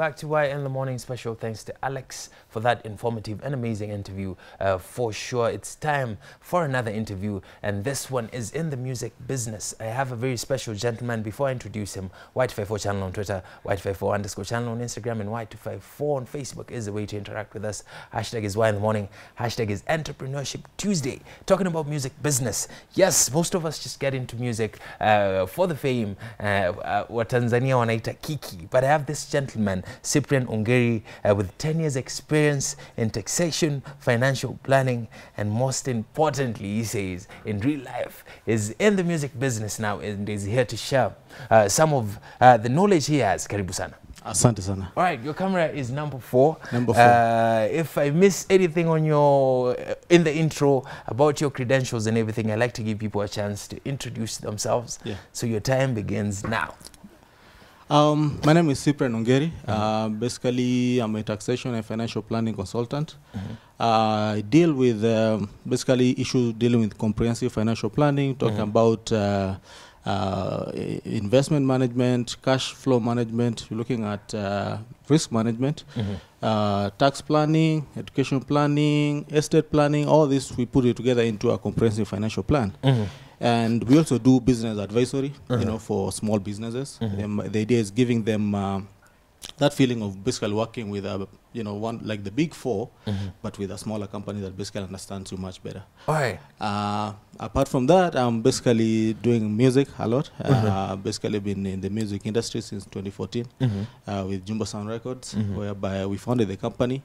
Back to Why in the Morning special. Thanks to Alex for that informative and amazing interview. Uh, for sure, it's time for another interview, and this one is in the music business. I have a very special gentleman. Before I introduce him, Y254 channel on Twitter, Y254 underscore channel on Instagram, and Y254 on Facebook is the way to interact with us. Hashtag is Why in the Morning. Hashtag is Entrepreneurship Tuesday. Talking about music business. Yes, most of us just get into music uh, for the fame. Uh, uh, what Tanzania wanaita kiki. But I have this gentleman, Cyprian Ongeri, uh, with 10 years experience in taxation, financial planning, and most importantly, he says, in real life, is in the music business now and is here to share uh, some of uh, the knowledge he has. Karibu sana. Asante sana. All right, your camera is number four. Number four. Uh, if I miss anything on your uh, in the intro about your credentials and everything, I like to give people a chance to introduce themselves. Yeah. So your time begins now. Um, my name is Cyprian Ongeri. Uh, basically, I'm a taxation and financial planning consultant. Uh, I deal with um, basically issues dealing with comprehensive financial planning, talking Mhm. about uh, uh, investment management, cash flow management. Looking at uh, risk management, uh, tax planning, education planning, estate planning. All this we put it together into a comprehensive financial plan. And we also do business advisory Uh-huh. you know for small businesses. Um, the idea is giving them um, that feeling of basically working with a you know one like the big four but with a smaller company that basically understands you much better. Right. uh, apart from that i'm basically doing music a lot. Uh, basically been in the music industry since 2014 uh, with jumbo sound records whereby we founded the company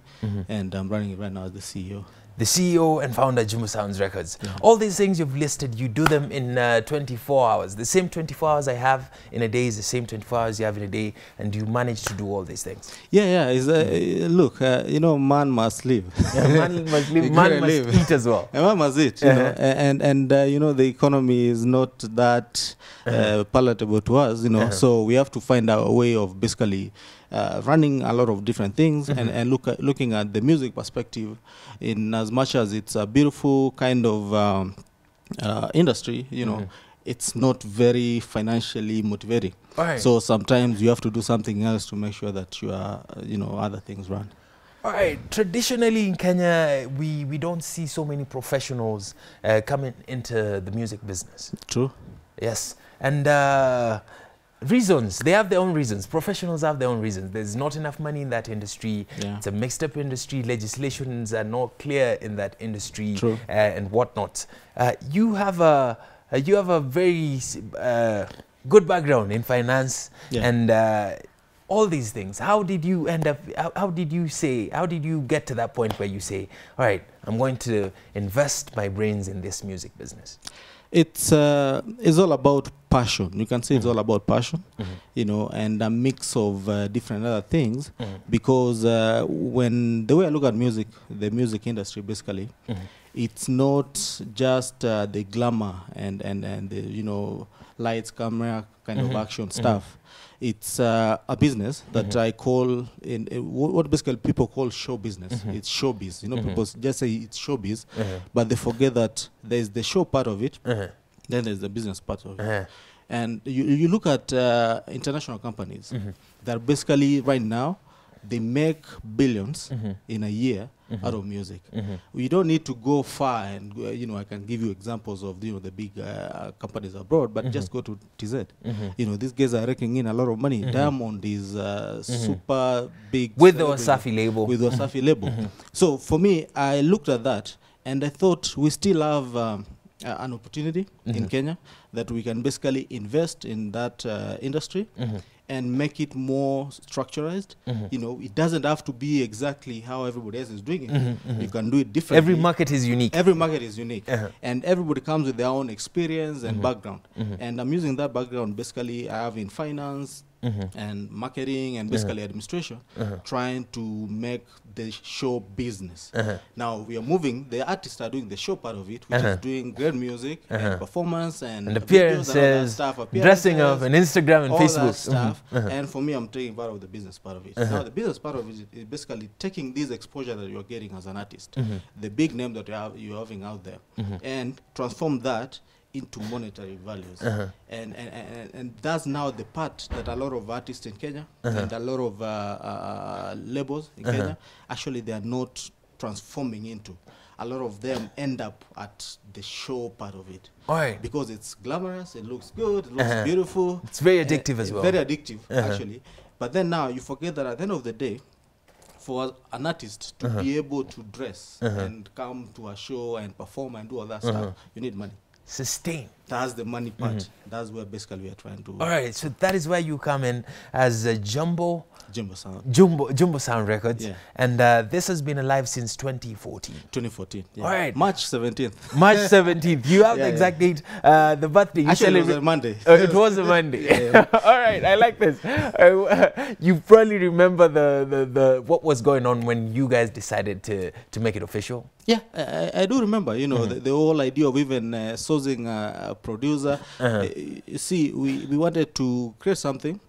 and i'm running it right now as the ceo The CEO and founder, Jumbo Sounds Records. Yeah. All these things you've listed, you do them in uh, 24 hours. The same 24 hours I have in a day is the same 24 hours you have in a day, and you manage to do all these things. yeah yeah is uh, look uh, you know man must live Yeah, man must live, man must live. eat as well. And what was it? You know, Uh-huh. and and uh, you know the economy is not that uh, Uh-huh. palatable to us. You know, Uh-huh. so we have to find a way of basically uh, running a lot of different things and Mhm. and look at looking at the music perspective, in as much as it's a beautiful kind of um, uh, industry. You know, Mhm. it's not very financially motivating. Right. So sometimes you have to do something else to make sure that you are you know other things run. All right. Traditionally in Kenya, we, we don't see so many professionals uh, coming into the music business. True. Yes. And uh, reasons, they have their own reasons. Professionals have their own reasons. There's not enough money in that industry. Yeah. It's a mixed up industry. Legislations are not clear in that industry uh, and whatnot. Uh, you have a uh, you have a very uh, good background in finance Yeah. and uh, all these things. How did you end up? How, how did you say? How did you get to that point where you say, "All right, I'm going to invest my brains in this music business"? it's uh, it's all about passion. You can say it's all about passion, you know, and a mix of uh, different other things. Mhm. Because uh, when the way I look at music, the music industry basically, Mhm. it's not just uh, the glamour and and and the you know lights, camera kind of action stuff. It's uh, a business that Mhm. I call in, in what basically people call show business. Mhm. It's showbiz. You know, Mhm. people just say it's showbiz, Uh-huh. but they forget that there's the show part of it, Uh-huh. Then there's the business part of it. Uh-huh. And you, you look at uh, international companies Mhm. that basically right now they make 1000000000s Mhm. in a year Mhm. out of music. Mhm. We don't need to go far, and uh, you know I can give you examples of you know the big uh, companies abroad, but just go to TZ. Mhm. You know these guys are raking in a lot of money. Mhm. Diamond is uh, super big With the Wasafi label. with Wasafi label. Mhm. So for me, I looked at that and I thought we still have um, uh, an opportunity in Mhm. Kenya that we can basically invest in that uh, industry Mhm. and make it more structurized. Mhm. You know, it doesn't have to be exactly how everybody else is doing it. Mhm. You can do it differently. Every market is unique. Every market is unique. Uh-huh. And everybody comes with their own experience and background. And I'm using that background basically I have in finance Mhm. and marketing and basically administration, Uh-huh. trying to make the show business. Uh-huh. Now we are moving. The artists are doing the show part of it, which Uh-huh. is doing great music Uh-huh. and performance and, And videos and that appearances, dressing up, and Instagram and Facebook. stuff. Mhm. Uh-huh. And for me, I'm taking part of the business part of it. Uh-huh. Now the business part of it is basically taking this exposure that you're getting as an artist, Mhm. the big name that you have, you're having out there, Mhm. and transform that into monetary values. Uh-huh. And, and, and, and that's now the part that a lot of artists in Kenya Uh-huh. and a lot of uh, uh, labels in Uh-huh. Kenya actually they are not transforming into. A lot of them end up at the show part of it right. because it's glamorous, it looks good, it looks Uh-huh. beautiful. It's very uh, addictive as uh, well. Very addictive, Uh-huh. actually. But then now you forget that at the end of the day, for an artist to Uh-huh. be able to dress Uh-huh. and come to a show and perform and do all that Uh-huh. stuff, you need money. Sustain. That's the money part. Mm-hmm. That's where basically we are trying to All right. So that is where you come in as a Jumbo Jimbo Sound. Jumbo Jumbo Sound Records, Yeah. and uh, this has been alive since 2014. 2014. Yeah. All right. March 17th. March 17th. You have Yeah, the exact date. Uh, the birthday. You Actually, it was a Monday. Uh, it was a Monday. All right, I like this. Uh, you probably remember the, the, the what was going on when you guys decided to to make it official. Yeah, I, I- do remember, you know, Mm-hmm. the, the whole idea of even uh, sourcing a, producer. Uh-huh. Uh, you see, we, we wanted to create something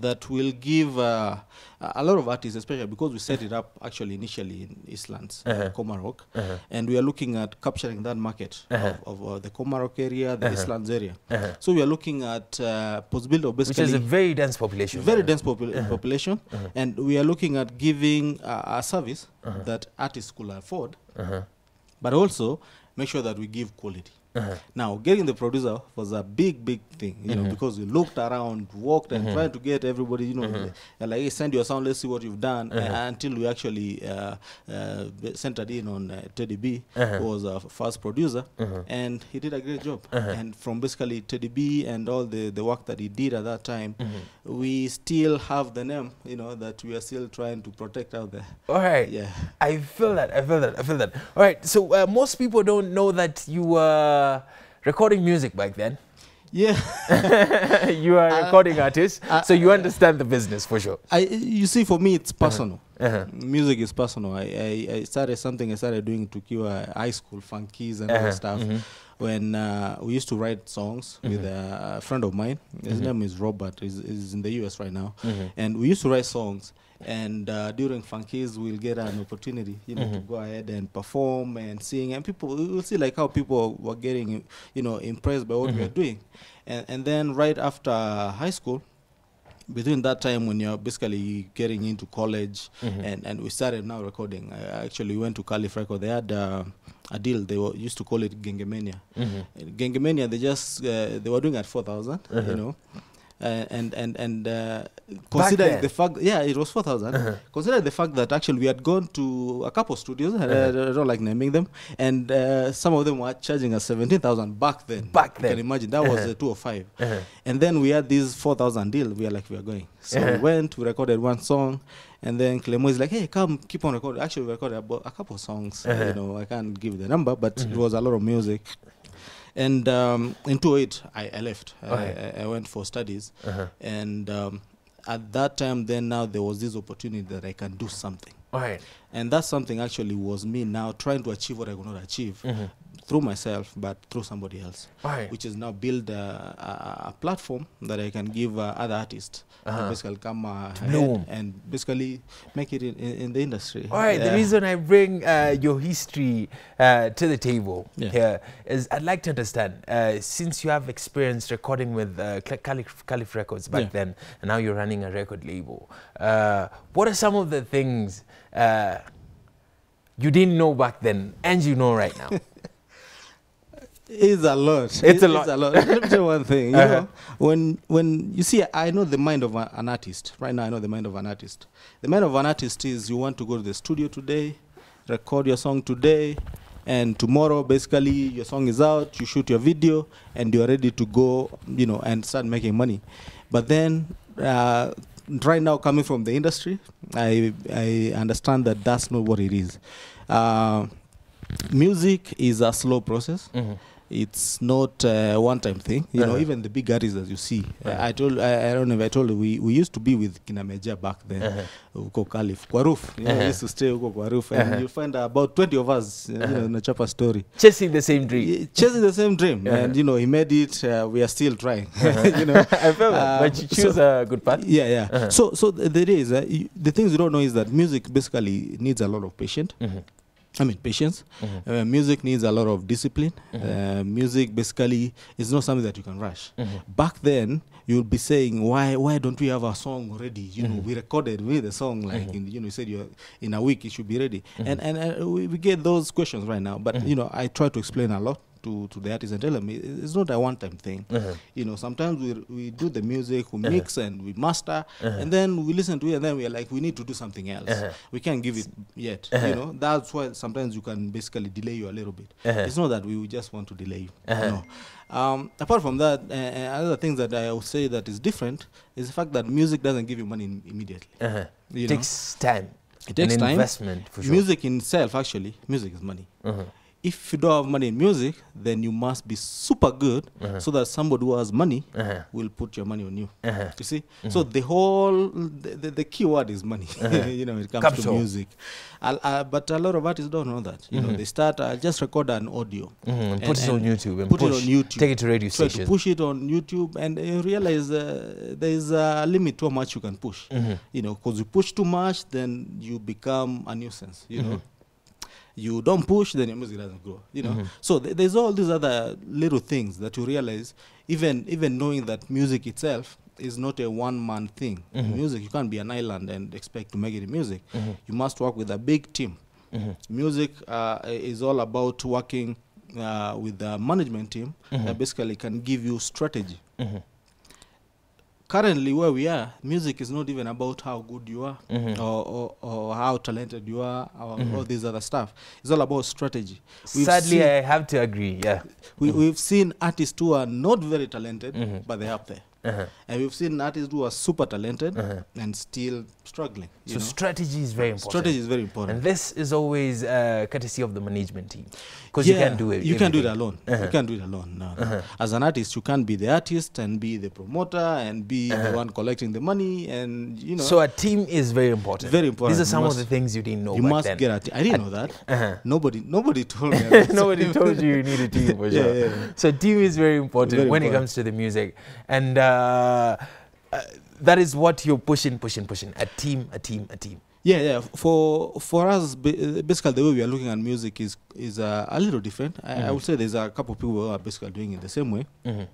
that will give uh, a lot of artists, especially because we set it up actually initially in Eastlands, uh Uh-huh. Komarock, Uh-huh. and we are looking at capturing that market Uh-huh. of, of uh, the Komarock area, the Uh-huh. Eastlands area. Uh-huh. So we are looking at uh, possibility of Which basically is a very dense population. very uh, dense popul- Uh-huh. population, Uh-huh. and we are looking at giving uh, a service Uh-huh. that artists could afford, Uh-huh. but also make sure that we give quality. Uh-huh. Now, getting the producer was a big, big thing, you know, Mhm. because we looked around, walked, and Mhm. tried to get everybody, you know, Mhm. uh, like, hey, send your sound, let's see what you've done, Mhm. uh, until we actually uh, uh, centered in on uh, Teddy B, Uh-huh. who was our first producer, Uh-huh. and he did a great job. Uh-huh. And from basically Teddy B and all the, the work that he did at that time, Mhm. we still have the name, you know, that we are still trying to protect out there. All right. Yeah. I feel that. I feel that. I feel that. All right. So uh, most people don't know that you were recording music back then. Yeah. you are a Uh, recording artist, uh, so you understand the business for sure. I, you see, for me, it's personal. Uh-huh. Music is personal. I, I, I started something I started doing to Kiwa high school, funkies and all Uh-huh. that stuff. Mhm. When uh, we used to write songs with Mhm. a, a friend of mine. His Mhm. name is Robert. He's, he's in the US right now. Mhm. And we used to write songs. And uh, during funkies, we'll get an opportunity, you know, to Mhm. go ahead and perform and sing. And people, will see like how people were getting, you know, impressed by what we Mhm. were doing. And, and then right after high school, between that time when you're basically getting into college Mhm. and and we started now recording i actually went to calif record they had uh, a deal they were, used to call it gengemania Mhm. gengemania they just uh, they were doing at 4000 Uh-huh. you know uh, and and and uh, considering the fact yeah it was 4000 Uh-huh. consider the fact that actually we had gone to a couple studios Uh-huh. I don't like naming them and uh, some of them were charging us 17000 back then Back you then. can imagine that was Uh-huh. uh, 205 Uh-huh. and then we had this 4,000 deal. We are like, we are going. So Uh-huh. we went, we recorded one song. And then Clemo is like, hey, come, keep on recording. Actually, we recorded about a couple of songs. uh, Uh-huh. you know, I can't give the number, but it was a lot of music. And um, in 2008, I, I left. I- Okay. I, I went for studies. Uh-huh. And um, at that time, then now there was this opportunity that I can do something. Right. And that something actually was me now trying to achieve what I could not achieve Mhm. Through myself, but through somebody else which is now build a, a, a platform that I can give uh, other artists Uh-huh. basically come uh, and basically make it in, in, the industry. All right. The reason I bring uh, your history uh, to the table Yeah. here is I'd like to understand uh, since you have experience recording with uh, Calif, Calif Records back Yeah. then, and now you're running a record label. Uh, what are some of the things uh, you didn't know back then and you know right now? It's a lot. It's a It- lot. Let me tell you one thing. You Uh-huh. know, when when you see, I know the mind of a, an artist. Right now, I know the mind of an artist. The mind of an artist is you want to go to the studio today, record your song today, and tomorrow, basically, your song is out. You shoot your video, and you're ready to go. You know, and start making money. But then. Uh, Right now, coming from the industry, I I understand that that's not what it is. Uh, music is a slow process Mhm. It's not a one-time thing. You Uh-huh. know even the big artists that you see. Uh-huh. I told, I, I don't know if I told you, we, we used to be with Kinameja back then. Uh-huh. Huko Calif, kwa roof. You know, Uh-huh. we used to stay uko kwa roof, and Uh-huh. you find about 20 of us, uh, you Uh-huh. know, in a chapa story. Chasing the same dream. Chasing the same dream, Uh-huh. and you know, he made it. Uh, we are still trying. uh-huh. you know, I feel that, Uh, but you choose so- a good path. yeah, yeah. Uh-huh. So, so th- there is uh, you, the things you don't know is that music basically needs a lot of patience Mhm. I mean, patience. Mm-hmm. Uh, music needs a lot of discipline. Mm-hmm. Uh, music basically is not something that you can rush. Mm-hmm. Back then, you'll be saying, "Why, why don't we have a song already? You know, we recorded with the song. Like, in, you know, you said you're in a week it should be ready." And and uh, we, we get those questions right now. But you know, I try to explain a lot to, to the artists and tell them it's not a one time thing. You know, sometimes we we do the music, we mix and we master, and then we listen to it, and then we are like, we need to do something else. We can't give it yet. You know, that's why sometimes you can basically delay you a little bit. It's not that we just want to delay you. No. Um, apart from that, uh, uh, other things that I would say that is different is the fact that music doesn't give you money im- immediately. Uh-huh. You It know? takes time. It takes an time. investment for sure. Music in itself, actually, music is money. Uh-huh. If you don't have money in music, then you must be super good so that somebody who has money Uh-huh. will put your money on you. Uh-huh. You see? So the whole, the, the, the key word is money, you know, it comes to music. I'll, uh, but a lot of artists don't know that. You know, they start, uh, just record an audio. Mhm, and- Put it on YouTube and put it push, on YouTube. Take it to radio Try to push it on YouTube and you realize uh, there is a limit to how much you can push. You know, because you push too much, then you become a nuisance. You know, you don't push, then your music doesn't grow. You know, so th- there's all these other little things that you realize. Even even knowing that music itself is not a one man thing. Music, you can't be an island and expect to make it in music. You must work with a big team. Music uh, is all about working uh, with the management team that basically can give you strategy. Currently, where we are, music is not even about how good you are mm -hmm. or, or, or how talented you are or mm -hmm. all this other stuff. It's all about strategy. We've Sadly, seen- I have to agree. Yeah. we, mm -hmm. we've seen artists who are not very talented, mm -hmm. but they're up there. Uh-huh. And we've seen artists who are super talented Uh-huh. and still struggling. You So know? strategy is very important. strategy is very important. And this is always uh, courtesy of the management team, because you can't do it. You can't do it alone. Uh-huh. You can't do it alone. No, no. As an artist, you can't be the artist and be the promoter and be the one collecting the money and you know. So a team is very important. Very important. These are You some must- of the things you didn't know you must then. get a team. I didn't know that. Uh-huh. Nobody, nobody told me. Nobody told you you need a team for Yeah, sure. yeah, yeah. So team is very important Very when it comes to the music, and uh, uh, that is what you're pushing, pushing, pushing. A team, a team, a team. Yeah, yeah. For for us, basically the way we are looking at music is is uh, a little different. I, I would say there's a couple of people who are basically doing it the same way. Mhm.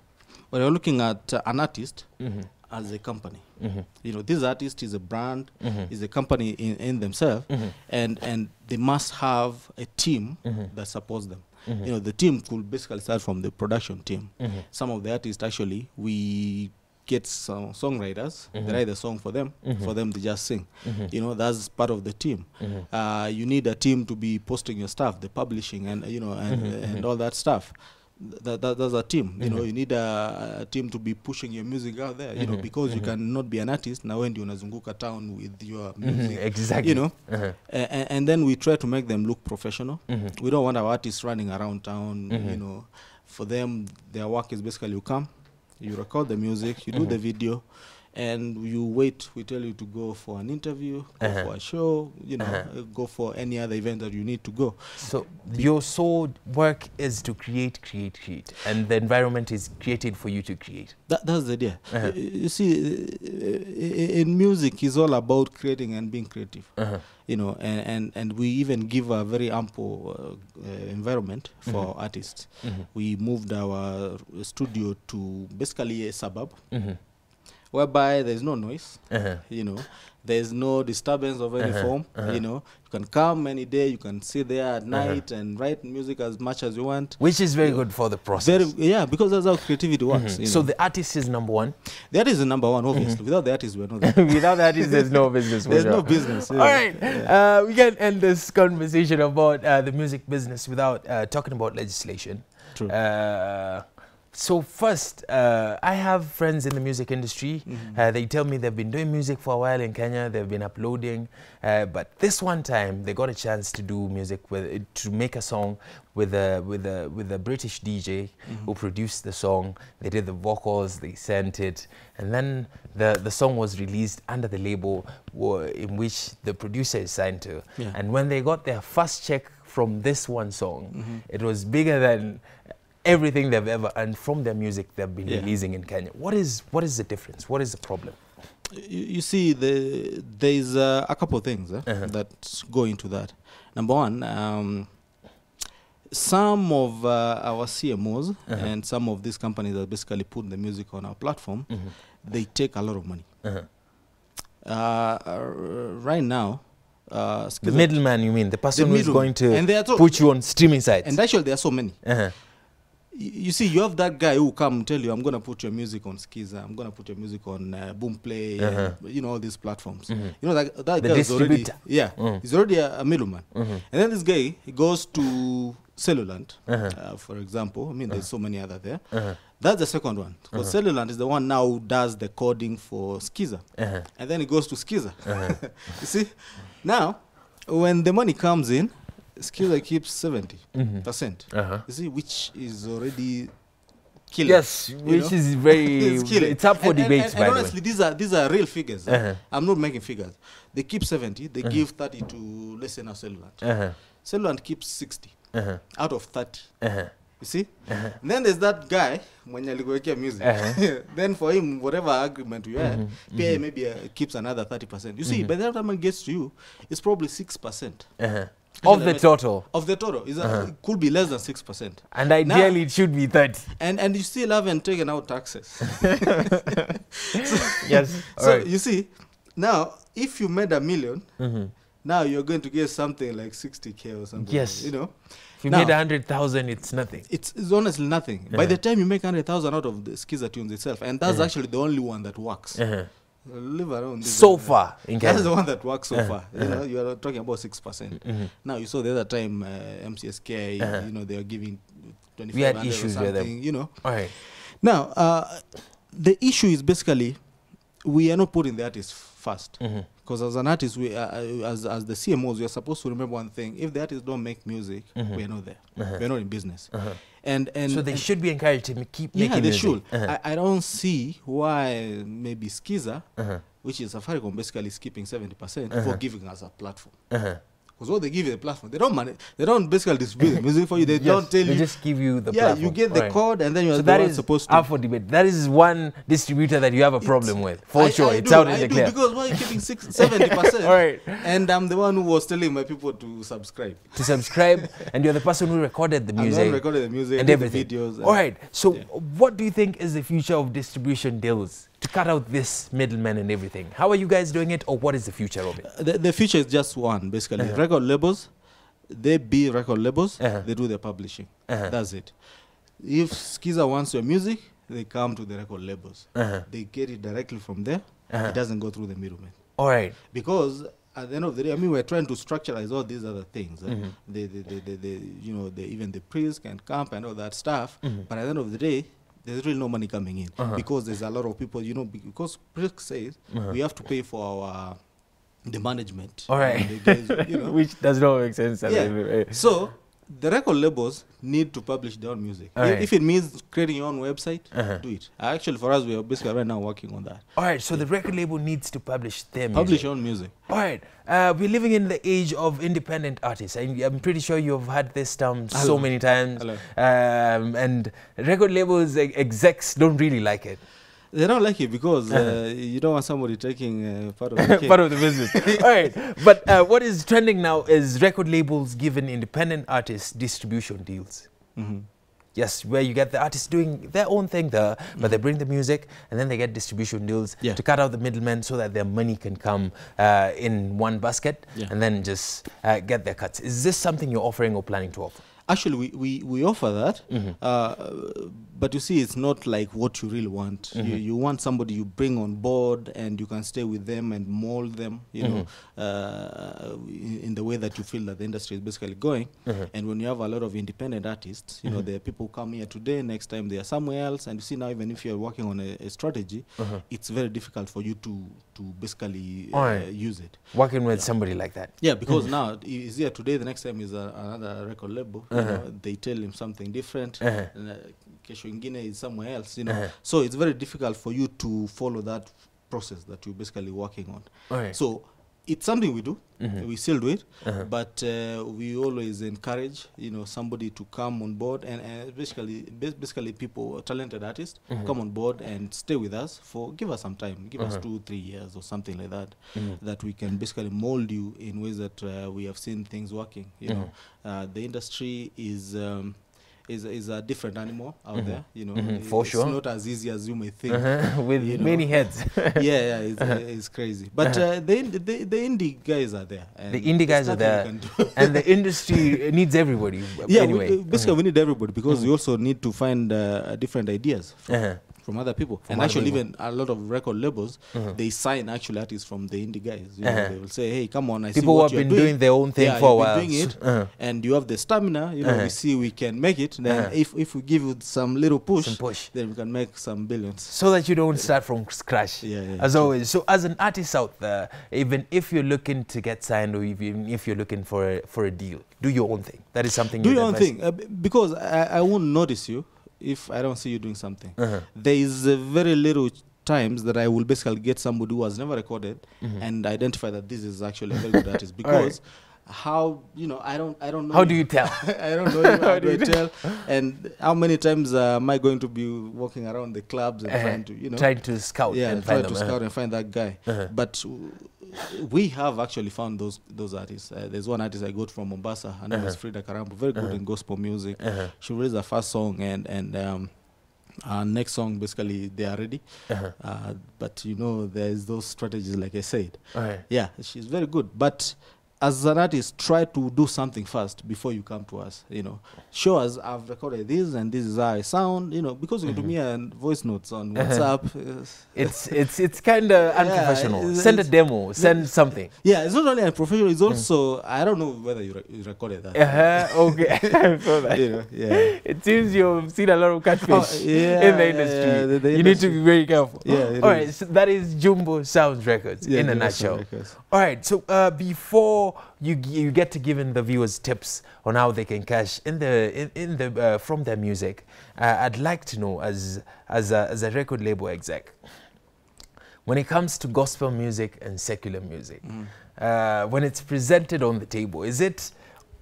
But we're looking at uh, an artist Mhm. as a company. Mhm. You know, this artist is a brand, Mhm. is a company in, in themselves, and and they must have a team that supports them. Mhm. You know, the team could basically start from the production team. Mm -hmm. Some of the artists actually we get some songwriters, mm -hmm. they write the song for them, mm -hmm. for them they just sing. mm -hmm. You know, that's part of the team. mm -hmm. Uh, you need a team to be posting your stuff, the publishing, and you know, and, mm -hmm. and mhm. all that stuff. That, that, that's a team. You mm-hmm. know, Mhm. you need a, a team to be pushing your music out there. You mm-hmm. know, because mm-hmm. you mhm. cannot be an artist now when you unazunguka town with your Mhm. music. Exactly. You know, Uh-huh. and, and then we try to make them look professional. mm-hmm. We don't want our artists running around town. mm-hmm. You know, for them, their work is basically you come, you record the music, you mm-hmm. do the Mhm. video, and you wait. We tell you to go for an interview, go Uh-huh. for a show, you know, Uh-huh. uh, go for any other event that you need to go. So your sole work is to create, create, create, and the environment is created for you to create. That, that's the idea. Uh-huh. Y- You see, uh, in music, it's all about creating and being creative. Uh-huh. You know, and, and, and we even give a very ample uh, uh, environment for Mhm. artists. Mhm. We moved our studio to basically a suburb Mhm. Whereby there's no noise. Uh-huh. you know there's no disturbance of any Uh-huh, form uh-huh. you know you can come any day you can sit there at night and write music as much as you want Which is very good for the process. very yeah because that's how creativity works Mhm. you So know. the artist is number one. that is the number one obviously without the artist we're not there. Without the artist, there's no business. there's no business All yeah. uh, we can end this conversation about uh, the music business without uh, talking about legislation. True. Uh, so first, uh, I have friends in the music industry. Mhm. Uh, they tell me they've been doing music for a while in Kenya. They've been uploading, uh, but this one time they got a chance to do music with to make a song with a with a with a British DJ who produced the song. They did the vocals, they sent it, and then the the song was released under the label in which the producer is signed to. Yeah. And when they got their first check from this one song, Mhm. it was bigger than everything they've ever and from their music they've been Yeah. releasing in Kenya. What is what is the difference? What is the problem? you, you see, the there's uh, a couple of things eh, Uh-huh. that go into that. Number one, um, some of uh, our CMOs Uh-huh. and some of these companies that basically put the music on our platform, -huh. they take a lot of money. Uh-huh. Uh, uh, right now, uh, The middleman, you mean? The person the who is going to put you on streaming sites. and actually there are so many. Uh-huh. You see, you have that guy who come and tell you, "I'm gonna put your music on Skiza. I'm gonna put your music on uh, Boomplay, Uh-huh. and, you know all these platforms. Mhm. You know that that The guy is already yeah, Mm. he's already a, a middleman. Mhm. And then this guy he goes to Cellulant, Uh-huh. uh, for example. I mean, there's so many other there. Uh-huh. That's the second one because Cellulant is the one now who does the coding for Skiza, Uh-huh. and then he goes to Skiza. Uh-huh. you see, now when the money comes in, Skiza keeps seventy Mhm. percent. Uh-huh. You see, which is already killing. Yes, you which know? is very. It's killing. it's up for And- and- debates, and, by and the honestly, way. these are these are real figures. Uh-huh. I'm not making figures. They keep 70. They Uh-huh. give 30 to let's say now Cellulant. Uh-huh. Cellulant keeps 60 Uh-huh. out of 30. Uh-huh. You see? Uh-huh. And then there's that guy mwenye alikuwekea music. Uh-huh. then for him, whatever agreement you had, pa mm-hmm. maybe uh, keeps another 30%. You see, Mhm. by the time it gets to you, it's probably 6% Uh-huh. Of the total. of the total. Is Uh-huh. it could be less than 6%. And ideally, now, it should be 30. And and you still haven't taken out taxes. so, Yes. so right. you see, now if you made a million, Mhm. now you're going to get something like 60k or something. Yes. You know, If you Now- made 100,000, it's nothing. it's, it's honestly nothing. By Uh-huh. by the time you make 100,000 out of the Skiza tunes itself, and that's Uh-huh. actually the only one that works. Uh-huh. Live around this So far in That's the one that works so Uh-huh. far. You know, you are talking about 6%. Mhm. Now, you saw the other time uh, MCSK, Uh-huh. you know, they are giving 2500 We had issues with them. You know, All right. now, uh, the issue is basically we are not putting the artist first. because mm-hmm. as an artist, we uh, uh, as as the CMOs, we are supposed to remember one thing: if the artists don't make music, mm-hmm. we are not there. Uh-huh. We are not in business. Uh-huh. And and so they and- should be encouraged to keep yeah, making they music. should. Uh-huh. I, I don't see why maybe Skiza, Uh-huh. which is Safaricom, basically skipping seventy percent Uh-huh. for giving us a platform. Because what they give you the platform, they don't manage, they don't basically distribute the music for you. They Yes, don't tell they you. just give you the yeah, platform. you get the Alright. code, and then you're So the that one is supposed to. up for debate. That is one distributor that you have a problem with, for I- sure. I it's do, out in I the do, clear. Because why are you keeping six, 70%? All right. And I'm the one who was telling my people to subscribe. To subscribe, and you're the person who recorded the music who recorded the music and everything. The videos. and- All right. So, Yeah. what do you think is the future of distribution deals to cut out this middleman and everything? How are you guys doing it, or what is the future of it? The, the future is just one, basically. Uh-huh. Record labels, they be record labels, Uh-huh. they do the publishing. Uh-huh. That's it. If Skiza wants your music, they come to the record labels. Uh-huh. They get it directly from there. Uh-huh. It doesn't go through the middleman. All right. Because at the end of the day, I mean, we're trying to structuralize all these other things. eh? Mhm. The, the, the, the, the, you know, the, even the PRISK and KAMP and all that stuff. Mhm. But at the end of the day, there's really no money coming in Uh-huh. because there's a lot of people, you know, because Prisk says Uh-huh. we have to pay for our the management. All right. The guys, you know. Which does not make sense. Yeah. so the record labels need to publish their own music. All If- right. If it means creating your own website, Uh-huh. do it. Actually, for us, we are basically right now working on that. All right. So the record label needs to publish their music. Publish your own music. All right. Uh, we're living in the age of independent artists. I, I'm pretty sure you've had this term so many times. Hello. Um, and record labels ex- execs don't really like it. They don't like it because uh, Uh-huh. you don't want somebody taking uh, part of the. Part of the business. All right. But uh, what is trending now is record labels giving independent artists distribution deals. Mhm. Yes, where you get the artists doing their own thing there, but they bring the music and then they get distribution deals Yeah. to cut out the middlemen so that their money can come uh, in one basket Yeah. and then just uh, get their cuts. Is this something you're offering or planning to offer? Actually, we, we, we offer that, Mhm. uh, but you see, it's not like what you really want. You, Mhm. you want somebody you bring on board and you can stay with them and mold them, you know, uh, in, the way that you feel that the industry is basically going. Mhm. And when you have a lot of independent artists, you know, Mhm. there are people who come here today, next time they are somewhere else. And you see now, even if you're working on a, a strategy, it's very difficult for you to, to basically uh, Alright. use it. Working with somebody like that. Yeah, because now he is here today. The next time is a, another record label. You Uh-huh. know, they tell him something different. Uh-huh. And, uh, kesho ingine is somewhere else. You know, Uh-huh. so it's very difficult for you to follow that process that you're basically working on. Right. So it's something we do. Mhm. We still do it, Uh-huh. but uh, we always encourage you know somebody to come on board and, and basically bas- basically people talented artists Mhm. come on board and stay with us for give us some time give us Uh-huh. two three years or something like that Mhm. that we can basically mold you in ways that uh, we have seen things working you know uh, the industry is um, is is a different animal out Mhm. there you know Mhm, for it's sure. not as easy as you may think Uh-huh. With you know. many heads. yeah, yeah, it's, uh, it's crazy. But uh, the, the the indie guys are there. and The indie guys are there. we can do. and the industry needs everybody. yeah, anyway. we, basically we need everybody because we also need to find uh, different ideas from, Uh-huh. From other people. From and other actually, people. even a lot of record labels Mhm. they sign actually artists from the indie guys. You know, Uh-huh. they will say, "Hey, come on, I see People who have been doing, their own thing Yeah, for a while. doing it. Uh-huh. and you have the stamina. You know, Uh-huh. we see we can make it. Then Uh-huh. if if we give you some little push, Some push. then we can make some billions. So that you don't start from scratch. Yeah, yeah. As true. always. So as an artist out there, even if you're looking to get signed or even if you're looking for a, for a deal, do your own thing. That is something do your own thing uh, because I, I won't notice you if I don't see you doing something. Uh-huh. there is uh, very little times that I will basically get somebody who has never recorded Mhm. and identify that this is actually a very good artist because how you know I don't I don't know How do you tell? I don't know him, How do do you tell and how many times uh, am I going to be walking around the clubs and Uh-huh. trying to you know Trying to scout yeah and try find to them. uh-huh. scout and find that guy Uh-huh. but we have actually found those those artists uh, there's one artist I got from Mombasa her name is Uh-huh. Frida Karambo very good Uh-huh. in gospel music she released her first song and and um our next song basically they are ready Uh-huh. uh, but you know there's those strategies like i said yeah she's very good but as an artist try to do something first before you come to us you know show us i've recorded this and this is how i sound you know because you do Mhm. me and voice notes on Uh-huh. whatsapp It's it's it's kind of Yeah, unprofessional. it's- send a demo. Send something. yeah it's not only unprofessional Mm. it's also i don't know whether you, re- you recorded that Uh-huh. Okay. I feel that. you know, yeah It seems you've seen a lot of catfish Oh, yeah, in the yeah, industry. yeah, the- the you need to be very careful. Yeah, All right. So that is Jumbo Sounds Records Yeah, in a give us some nutshell. All right. So uh, before you you get to giving the viewers tips on how they can cash in the in, in the uh, from their music, uh, I'd like to know as as a, as a record label exec, when it comes to gospel music and secular music, Mm. uh, when it's presented on the table, is it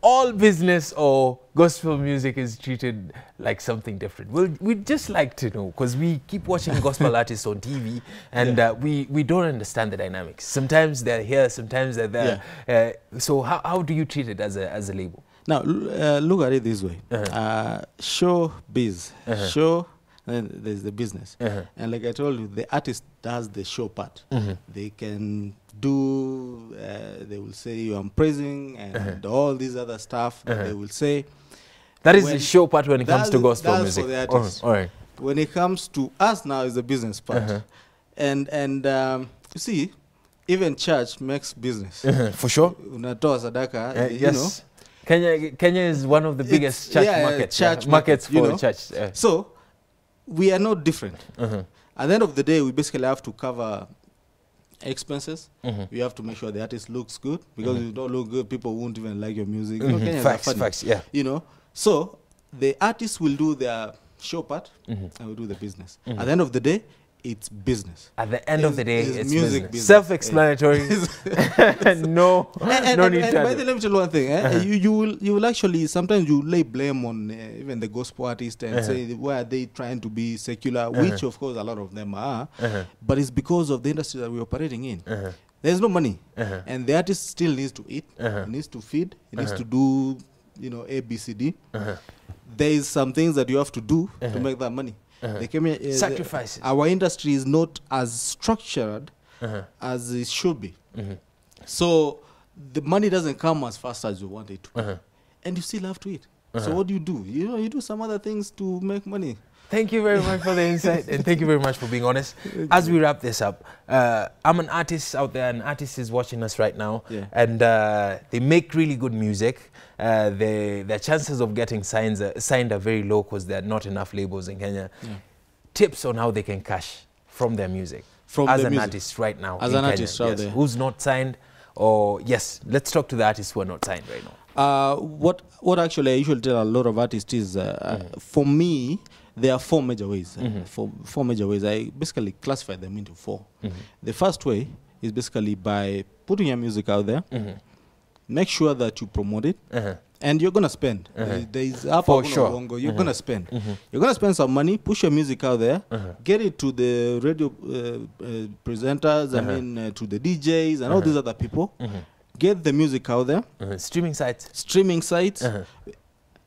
all business or gospel music is treated like something different? Well, we'd just like to know because we keep watching gospel artists on TV and Yeah. uh, we, we don't understand the dynamics. Sometimes they're here, sometimes they're there. Uh, so how, how do you treat it as a, as a label? Now, uh, look at it this way. Uh-huh. Uh, show biz, Uh-huh. show, then there's the business. Uh-huh. And like I told you, the artist does the show part. Mhm. They can do, uh, they will say you are praising and Uh-huh. all these other stuff that Uh-huh. they will say. That is When- the show part when it comes to gospel that's music. for the Oh, artist. all right. When it comes to us now, is the business part. Uh-huh. And, and um, you see, even church makes business. Uh-huh. For sure. Unatoa sadaka, Uh, you yes. know. Kenya, Kenya is one of the It's- biggest church yeah, markets. church yeah, markets market, you know. church. Uh, So, we are not different. uh-huh. At the end of the day, we basically have to cover expenses. Mhm. We have to make sure the artist looks good because Mhm. if you don't look good, people won't even like your music. You know, Facts, facts, yeah. You know, so the artist will do their show part Mhm. and we do the business. Mhm. At the end of the day, it's business. At the end of the day, It's- it's it's, music business. business. Self-explanatory. no, and, and, no and, need and to. by the way, let me tell you one thing. Eh? Uh-huh. You, you will you will actually sometimes you lay blame on uh, even the gospel artist and Uh-huh. say why are they trying to be secular, Uh-huh. which of course a lot of them are. Uh-huh. But it's because of the industry that we're operating in. Uh-huh. There's no money. Uh-huh. and the artist still needs to eat Uh-huh. needs to feed he needs to do you know a b c d Uh-huh. there is some things that you have to do Uh-huh. to make that money Uh-huh. the Kenya, uh, the- Sacrifices. our industry is not as structured Uh-huh. as it should be Mhm. so the money doesn't come as fast as you want it to Uh-huh. and you still have to eat Uh-huh. so what do you do you know you do some other things to make money Thank you very much for the insight and thank you very much for being honest. As we wrap this up, uh, I'm an artist out there, an artist is watching us right now, Yeah. and uh, they make really good music. Uh, they, their chances of getting signs, uh, signed are very low because there are not enough labels in Kenya. Yeah. Tips on how they can cash from their music From as an music. artist right now. As an Kenya, artist yes. there. Who's not signed? Or, yes, let's talk to the artists who are not signed right now. Uh, what what actually I usually tell a lot of artists is, uh, Mhm. for me, there are four major ways. uh, Mhm. four, four major ways. I basically classify them into 4 Mhm. The first way is basically by putting your music out there. Mhm. Make sure that you promote it, Uh-huh. and you're gonna spend. Uh-huh. There- is up For sure. uongo. You're Mhm. gonna spend. Mhm. You're gonna spend some money. Push your music out there. Uh-huh. Get it to the radio uh, uh, presenters. Uh-huh. I mean, uh, to the DJs and all Uh-huh. these other people. Mhm. Get the music out there. Uh-huh. Streaming sites. Streaming sites. Uh-huh.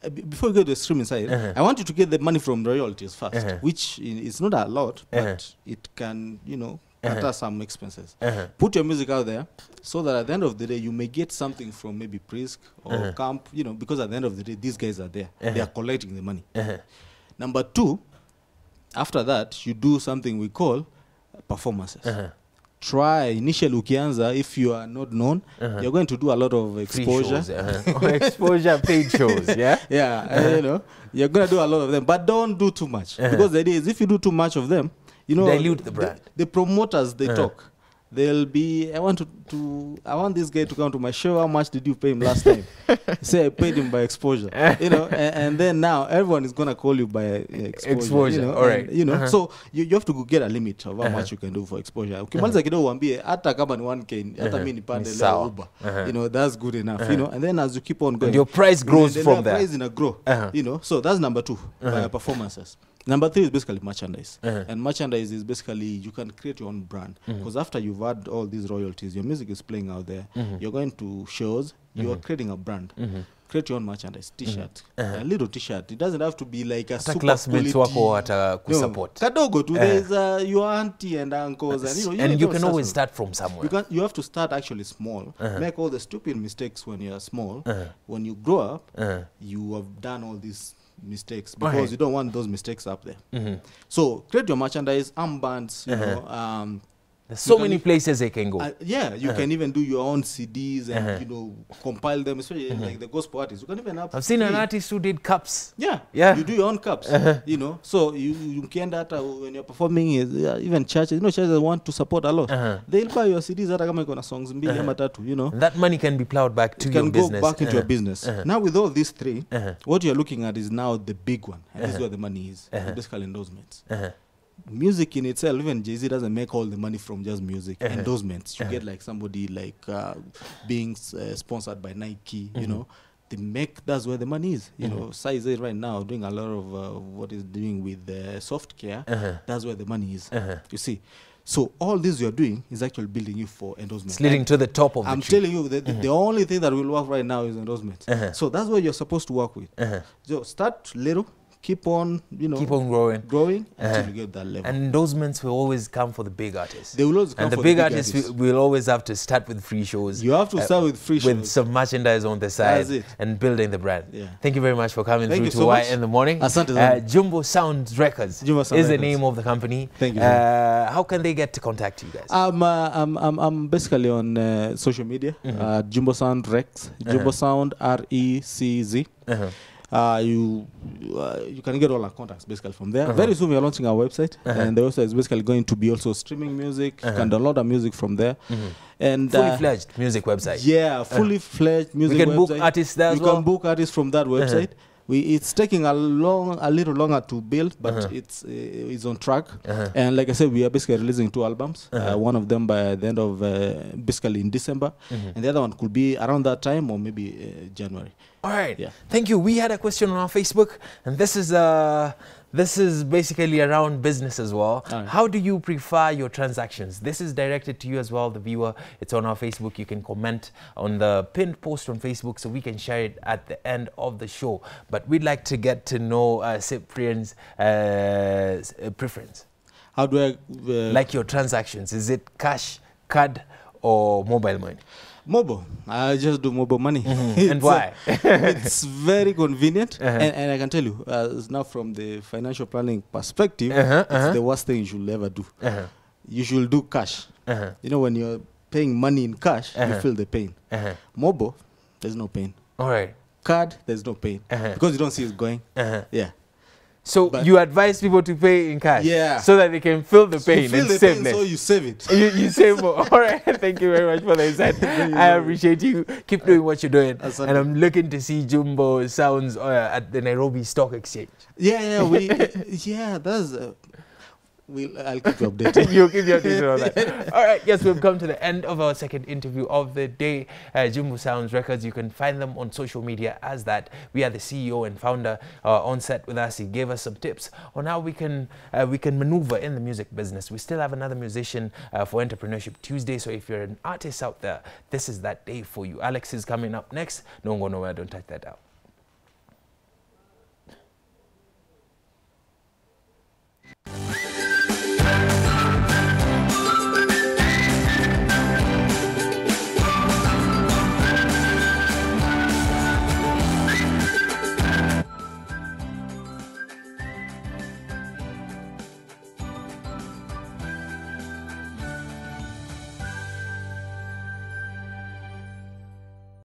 Uh, before you go to the streaming side, Uh-huh. I want you to get the money from royalties 1st Uh-huh. which is not a lot, but Uh-huh. it can, you know, Uh-huh. cut some expenses. Uh-huh. Put your music out there so that at the end of the day, you may get something from maybe Prisk or Uh-huh. Camp, you know, because at the end of the day, these guys are there. They Uh-huh. they are collecting the money. Uh-huh. Number two, after that, you do something we call performances. Uh-huh. Try initially ukianza if you are not known Uh-huh. you're going to do a lot of Free exposure shows, exposure paid shows, yeah? yeah, uh, you know, you're gonna do a lot of them, but don't do too much Uh-huh. because the idea is if you do too much of them, you know, Dilute the brand. The, promoters they Uh-huh. talk. They'll be. I want to, to. I want this guy to come to my show. How much did you pay him last time? Say I paid him by exposure. you know, and, and then now everyone is gonna call you by exposure. Exposure, You know, all right. and, you know, Uh-huh. so you, you have to get a limit of how Uh-huh. much you can do for exposure. Ukimaliza kidogo uambie hata kama ni 1k, hata Uh-huh. mimi nipande leo. Uber. Uh-huh. You know, that's good enough. Uh-huh. You know, and then as you keep on going, And your price grows unaendelea, from there. price in a grow Uh-huh. you know so that's number 2 Uh-huh. uh, performances number three is basically merchandise Uh-huh. and merchandise is basically you can create your own brand because mm-hmm. after you've had all these royalties your music is playing out there mm-hmm. you're going to shows you're Mhm. creating a brand Mhm. create your own merchandise t-shirt Uh-huh. a little t-shirt it doesn't have to be like a hata super classmates quality wako wata no, kadogo tu Uh. there's uh, your auntie and uncles and you know you, and you don't can always start from somewhere you can you have to start actually small Uh-huh. make all the stupid mistakes when you're small Uh-huh. when you grow up Uh-huh. you have done all these mistakes because you don't want those mistakes up there. Mhm. So create your merchandise, armbands, you Uh-huh. know. Um, There's so many e- places they can go uh, yeah, you Uh-huh. can even do your own CDs and Uh-huh. you know compile them, especially Uh-huh. like the gospel artists. You can even have. i've seen an artist who did cups Yeah, Yeah. You do your own cups, Uh-huh. you know. So you you can data when you're performing, is, uh, even churches. You know, churches want to support a lot. Uh-huh. They'll buy your CDs hata kama iko na songs mbili Uh-huh. ama tatu, you know. And that money can be plowed back to it your business. can go back into your Uh-huh. business. Uh-huh. Now with all these three, Uh-huh. what you're looking at is now the big one, and this is Uh-huh. where the money is. Uh-huh. Basically endorsements. Uh-huh. music in itself, even Jay Z doesn't make all the money from just music. Uh-huh. Endorsements, you Uh-huh. get like somebody like uh, being uh, sponsored by Nike, you Mhm. know. They make that's where the money is. You Mhm. know, Size right now doing a lot of uh, what is doing with uh, soft care. Uh-huh. That's where the money is. Uh-huh. You see, so all this you're doing is actually building you for endorsement. It's leading to the top of I'm the telling you, the, the- Mhm. the only thing that will work right now is endorsement. Uh-huh. So that's what you're supposed to work with. Uh-huh. So start little, keep on, you know, Keep on growing. growing Uh-huh. until you get that level. And endorsements will always come for the big artists. they will always come and the big, the artists, artists. will always have to start with free shows. You have to uh, start with free shows with some merchandise on the side and building the brand. Yeah. Thank you very much for coming Thank through to so much. in the morning. Asante Uh. Jumbo Sound Records Jumbo Sound is the name of the company. Thank you. Uh, how can they get to contact you guys? I'm, uh, I'm, I'm, I'm basically on uh, social media, Mhm. uh, Jumbo Sound Recz, Jumbo Uh-huh. Sound R E C Z. Uh-huh. Uh, you uh, you can get all our contacts basically from there. Uh-huh. Very soon we are launching our website, Uh-huh. and the website is basically going to be also streaming music. You Uh-huh. can download our music from there, Mhm. and Fully uh, fledged music website. Yeah, fully fledged music. we can book artists there you well. can book artists from that website. We, it's taking a long, a little longer to build, but Uh-huh. it's uh, it's on track. Uh-huh. And like I said, we are basically releasing two albums. uh Uh-huh. one of them by the end of uh, basically in December, Mhm. and the other one could be around that time or maybe uh, January. All right. Yeah. Thank you. We had a question on our Facebook, and this is uh this is basically around business as well. Right. How do you prefer your transactions? This is directed to you as well, the viewer. It's on our Facebook. You can comment on the pinned post on Facebook, so we can share it at the end of the show. But we'd like to get to know uh, Cyprian's uh, uh, preference, How do I uh, like your transactions. Is it cash, card, or mobile money? Mobile? I just do mobile money. and It's, uh, why? it's very convenient, Uh-huh. and, and I can tell you, uh, it's now from the financial planning perspective, Uh-huh, it's uh-huh. the worst thing you should ever do. Uh-huh. You should do cash. Uh-huh. You know, when you're paying money in cash, Uh-huh. you feel the pain. Uh-huh. Mobile, there's no pain. All right. Card, there's no pain Uh-huh. because you don't see it going. Uh-huh. Yeah. So But- you advise people to pay in cash, Yeah. so that they can feel the So pain feel and the save pain, less. so you save it. you, you save more. All right. Thank you very much for the insight. I appreciate you. Keep doing what you're doing. And I'm looking to see Jumbo Sounds uh, at the Nairobi Stock Exchange. Yeah, yeah, we, yeah, that's. Uh, We'll, I'll keep you updated. You'll keep you updated on that. All right, yes, we've come to the end of our second interview of the day. Uh, Jumbo Sounds Records, you can find them on social media as that. We are the CEO and founder uh, on set with us. He gave us some tips on how we can uh, we can maneuver in the music business. We still have another musician uh, for Entrepreneurship Tuesday, so if you're an artist out there, this is that day for you. Alex is coming up next. Don't go nowhere, don't touch that out.